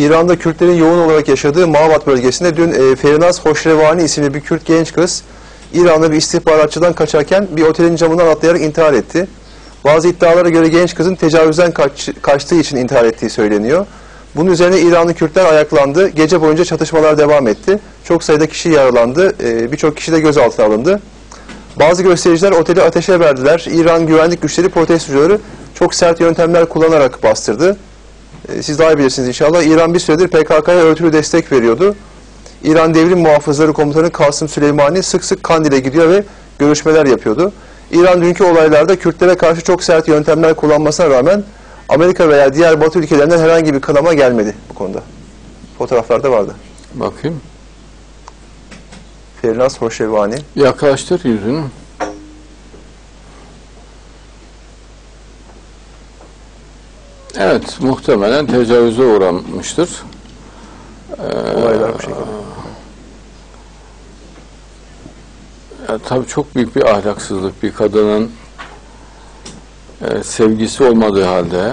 İran'da Kürtlerin yoğun olarak yaşadığı Mavat bölgesinde dün e, Ferinaz Hoşrevani isimli bir Kürt genç kız İran'da bir istihbaratçıdan kaçarken bir otelin camından atlayarak intihar etti. Bazı iddialara göre genç kızın tecavüzden kaç- kaçtığı için intihar ettiği söyleniyor. Bunun üzerine İranlı Kürtler ayaklandı. Gece boyunca çatışmalar devam etti. Çok sayıda kişi yaralandı. E, Birçok kişi de gözaltına alındı. Bazı göstericiler oteli ateşe verdiler. İran güvenlik güçleri protestocuları çok sert yöntemler kullanarak bastırdı. E, Siz daha iyi bilirsiniz inşallah. İran bir süredir PKK'ya örtülü destek veriyordu. İran Devrim Muhafızları Komutanı Kasım Süleymani sık sık Kandil'e gidiyor ve görüşmeler yapıyordu. İran dünkü olaylarda Kürtlere karşı çok sert yöntemler kullanmasına rağmen Amerika veya diğer Batı ülkelerinden herhangi bir kınama gelmedi bu konuda. Fotoğraflarda vardı. Bakayım. Ferinaz Hoşevani. Yaklaştır yüzünü. Evet, muhtemelen tecavüze uğramıştır. Olaylar bu şekilde. Ya, tabii çok büyük bir ahlaksızlık. Bir kadının e, sevgisi olmadığı halde,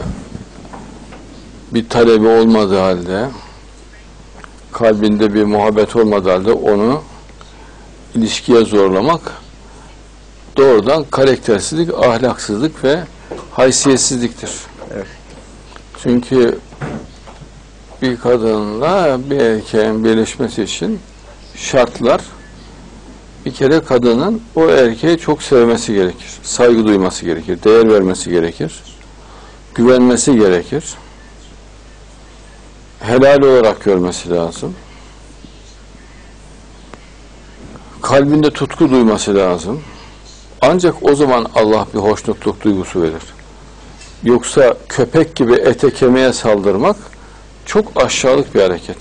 bir talebi olmadığı halde, kalbinde bir muhabbet olmadığı halde onu ilişkiye zorlamak doğrudan karaktersizlik, ahlaksızlık ve haysiyetsizliktir. Evet. Çünkü bir kadınla bir erkeğin birleşmesi için şartlar bir kere kadının o erkeği çok sevmesi gerekir. Saygı duyması gerekir. Değer vermesi gerekir. Güvenmesi gerekir. Helal olarak görmesi lazım. Kalbinde tutku duyması lazım. Ancak o zaman Allah bir hoşnutluk duygusu verir. Yoksa köpek gibi ete kemiğe saldırmak çok aşağılık bir hareket.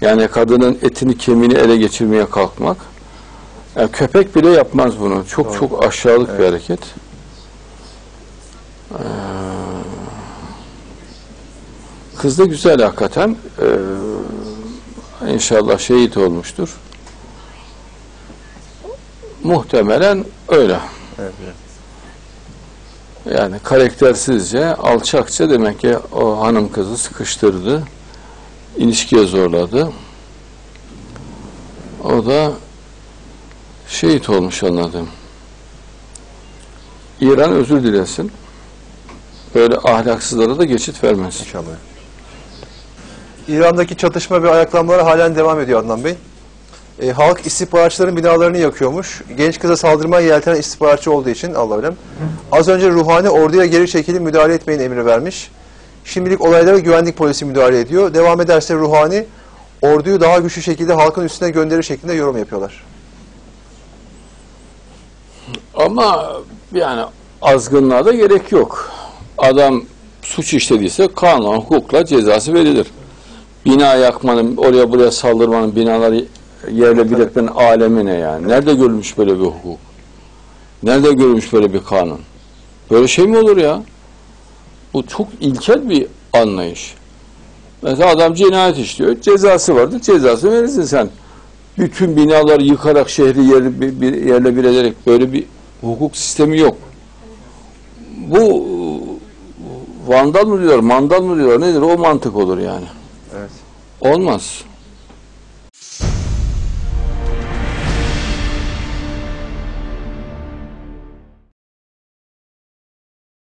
Yani kadının etini kemiğini ele geçirmeye kalkmak yani köpek bile yapmaz bunu. Çok Doğru. çok aşağılık bir hareket. Ee, kız da güzel hakikaten. Ee, inşallah şehit olmuştur. Muhtemelen öyle. Evet, evet. Yani karaktersizce, alçakça demek ki o hanım kızı sıkıştırdı, ilişkiye zorladı. O da şehit olmuş anladım. İran özür dilesin. Böyle ahlaksızlara da geçit vermez. İnşallah. İran'daki çatışma ve ayaklanmalar halen devam ediyor Adnan Bey. E, halk istihbaratçıların binalarını yakıyormuş. Genç kıza saldırmaya yeltenen istihbaratçı olduğu için Allah bilem. Az önce Ruhani orduya geri çekilip müdahale etmeyin emri vermiş. Şimdilik olaylara güvenlik polisi müdahale ediyor. Devam ederse Ruhani orduyu daha güçlü şekilde halkın üstüne gönderir şeklinde yorum yapıyorlar. Ama yani azgınlığa da gerek yok. Adam suç işlediyse kanun, hukukla cezası verilir. Bina yakmanın, oraya buraya saldırmanın, binaları yerle bir etmenin alemi ne yani? Nerede görülmüş böyle bir hukuk? Nerede görülmüş böyle bir kanun? Böyle şey mi olur ya? Bu çok ilkel bir anlayış. Mesela adam cinayet işliyor, cezası vardır, cezasını verirsin sen. Bütün binaları yıkarak şehri yerle bir, bir- yerle bir ederek böyle bir hukuk sistemi yok. Bu vandal mı diyor, mandal mı diyor, nedir o mantık olur yani. Evet. Olmaz.